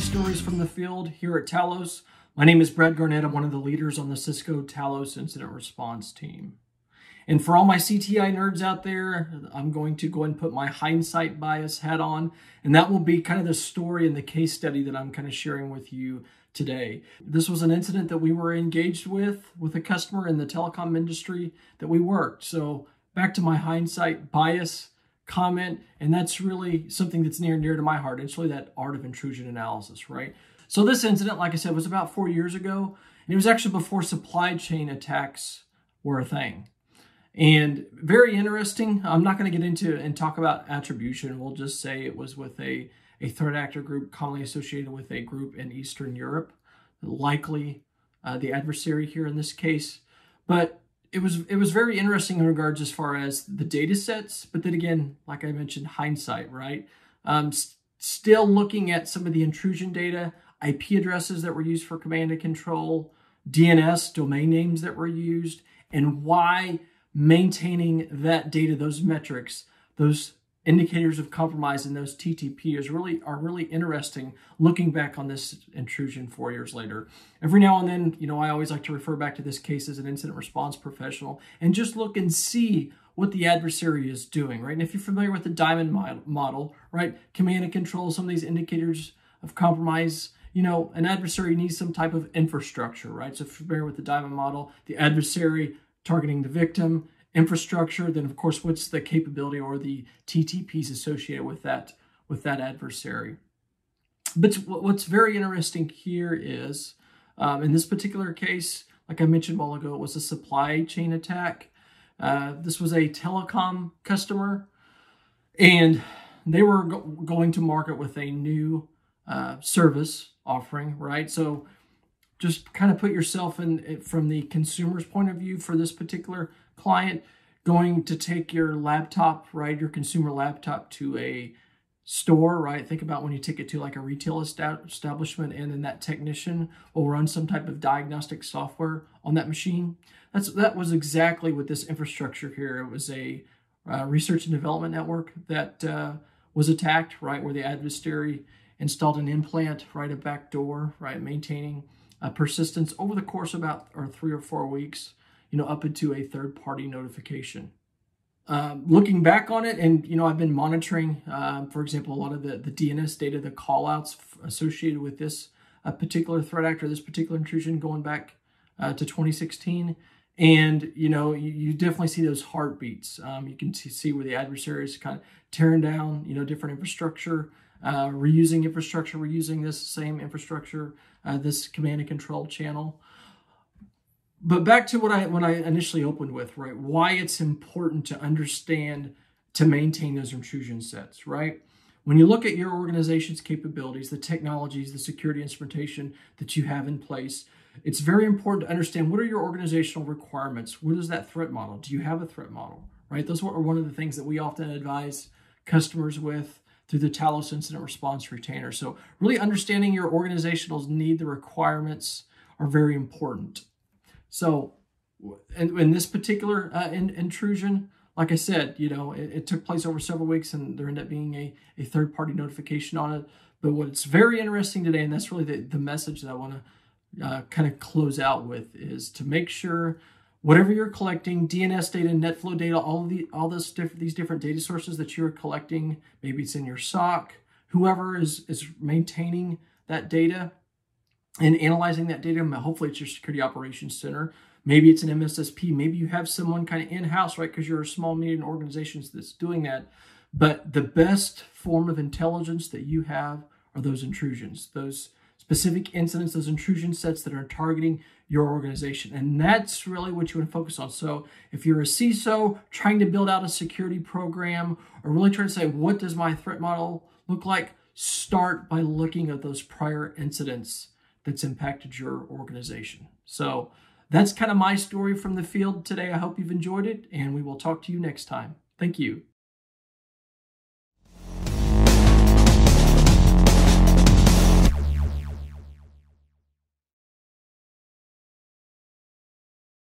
stories from the field here at Talos. My name is Brad Garnett. I'm one of the leaders on the Cisco Talos Incident Response team. And for all my CTI nerds out there, I'm going to go and put my hindsight bias hat on, and that will be kind of the story and the case study that I'm kind of sharing with you today. This was an incident that we were engaged with with a customer in the telecom industry that we worked. So back to my hindsight bias comment, and that's really something that's near and dear to my heart. It's really that art of intrusion analysis, right? So this incident, like I said, was about four years ago, and it was actually before supply chain attacks were a thing. And very interesting. I'm not going to get into and talk about attribution. We'll just say it was with a, a threat actor group commonly associated with a group in Eastern Europe, likely uh, the adversary here in this case. But it was it was very interesting in regards as far as the data sets, but then again, like I mentioned, hindsight, right? Um, still looking at some of the intrusion data, IP addresses that were used for command and control, DNS domain names that were used, and why maintaining that data, those metrics, those indicators of compromise in those TTP is really are really interesting looking back on this intrusion four years later. Every now and then, you know, I always like to refer back to this case as an incident response professional and just look and see what the adversary is doing, right? And if you're familiar with the diamond model, right, command and control, some of these indicators of compromise, you know, an adversary needs some type of infrastructure, right? So if you're familiar with the diamond model, the adversary targeting the victim, infrastructure, then of course, what's the capability or the TTPs associated with that with that adversary. But what's very interesting here is, um, in this particular case, like I mentioned a while ago, it was a supply chain attack. Uh, this was a telecom customer, and they were go going to market with a new uh, service offering, right? So just kind of put yourself in from the consumer's point of view for this particular client going to take your laptop, right, your consumer laptop to a store, right? Think about when you take it to like a retail establishment and then that technician will run some type of diagnostic software on that machine. That's that was exactly what this infrastructure here. It was a uh, research and development network that uh, was attacked, right, where the adversary installed an implant, right, a back door, right, maintaining uh, persistence over the course of about or three or four weeks you know, up into a third party notification. Um, looking back on it, and you know, I've been monitoring, uh, for example, a lot of the, the DNS data, the callouts associated with this uh, particular threat actor, this particular intrusion going back uh, to 2016. And you know, you, you definitely see those heartbeats. Um, you can see where the adversary is kind of tearing down, you know, different infrastructure, uh, reusing infrastructure, reusing this same infrastructure, uh, this command and control channel but back to what I when I initially opened with, right? Why it's important to understand to maintain those intrusion sets, right? When you look at your organization's capabilities, the technologies, the security instrumentation that you have in place, it's very important to understand what are your organizational requirements? What is that threat model? Do you have a threat model? Right? Those are one of the things that we often advise customers with through the Talos Incident Response Retainer. So really understanding your organizational need, the requirements are very important. So, in, in this particular uh, in, intrusion, like I said, you know, it, it, took place over several weeks and there ended up being a, a third party notification on it. But what's very interesting today, and that's really the, the message that I want to uh, kind of close out with, is to make sure whatever you're collecting, DNS data, NetFlow data, all the all this different these different data sources that you're collecting, maybe it's in your SOC, whoever is is maintaining that data, and analyzing that data. Hopefully, it's your security operations center. Maybe it's an MSSP. Maybe you have someone kind of in house, right? Because you're a small, medium organization that's doing that. But the best form of intelligence that you have are those intrusions, those specific incidents, those intrusion sets that are targeting your organization. And that's really what you want to focus on. So if you're a CISO trying to build out a security program or really trying to say, what does my threat model look like? Start by looking at those prior incidents that's impacted your organization. So that's kind of my story from the field today. I hope you've enjoyed it, and we will talk to you next time. Thank you.